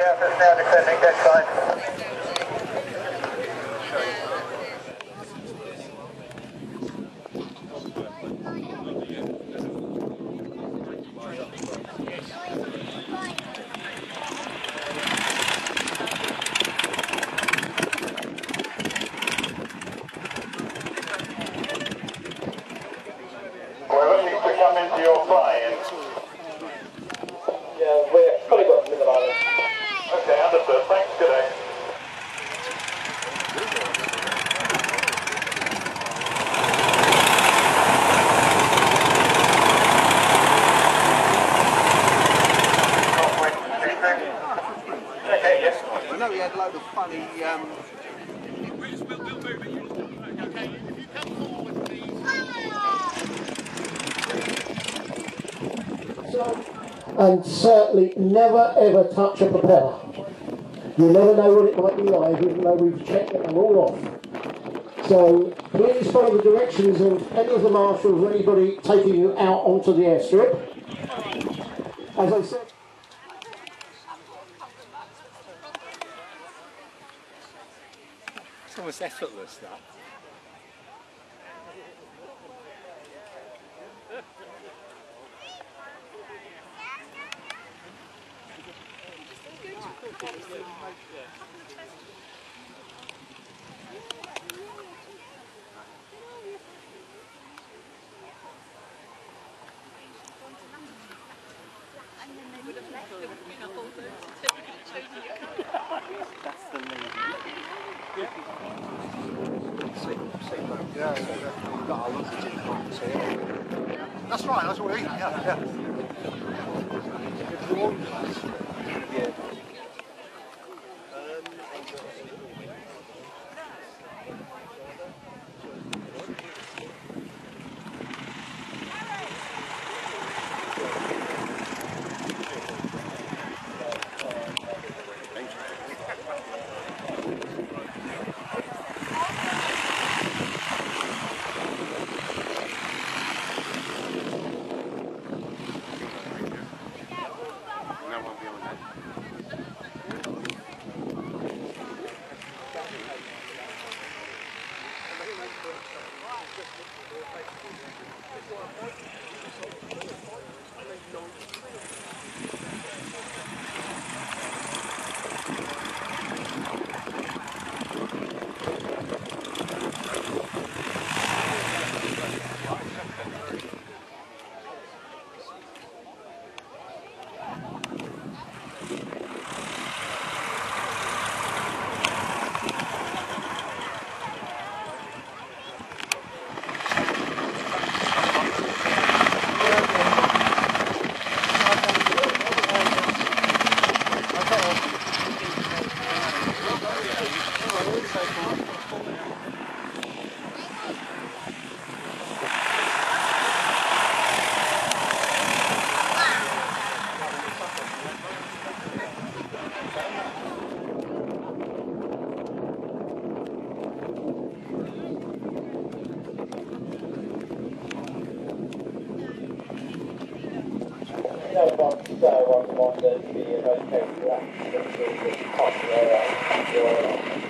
Surface now descending deck side. We're to come into your fly-in. Yeah, we're fully booked with the island. Okay, understood. Thanks, good day. Okay, yes. I know he had a load of funny. Um, and certainly never ever touch a propeller. You never know what it might be like, even though we've checked them all off. So please follow the directions of any of the marshals or anybody taking you out onto the airstrip. As I said. Almost effortless, that. yeah, the. That's right, that's what we're eating, yeah, yeah. No one, so one wanted to be a okay Modern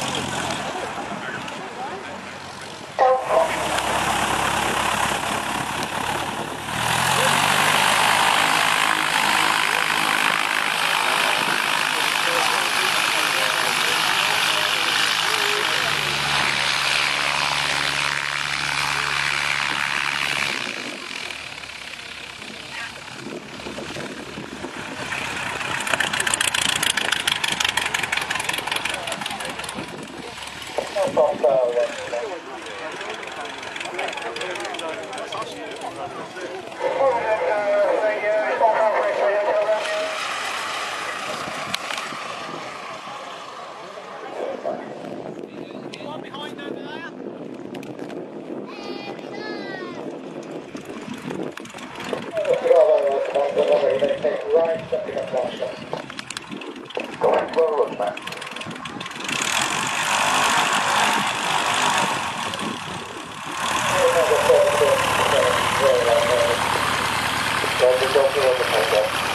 behind over there. Going forward, man. Don't be talking about the